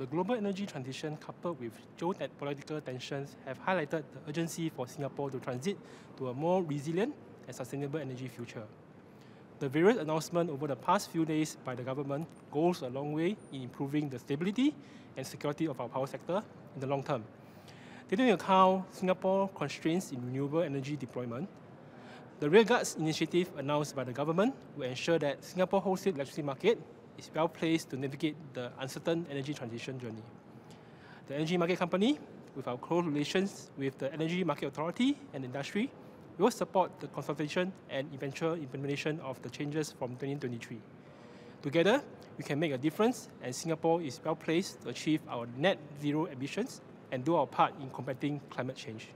the global energy transition coupled with geopolitical tensions have highlighted the urgency for Singapore to transit to a more resilient and sustainable energy future. The various announcements over the past few days by the government goes a long way in improving the stability and security of our power sector in the long term. Taking into account Singapore constraints in renewable energy deployment, the Rearguards initiative announced by the government will ensure that Singapore wholesale electricity market is well placed to navigate the uncertain energy transition journey. The Energy Market Company, with our close relations with the Energy Market Authority and industry, will support the consultation and eventual implementation of the changes from 2023. Together, we can make a difference and Singapore is well placed to achieve our net zero ambitions and do our part in combating climate change.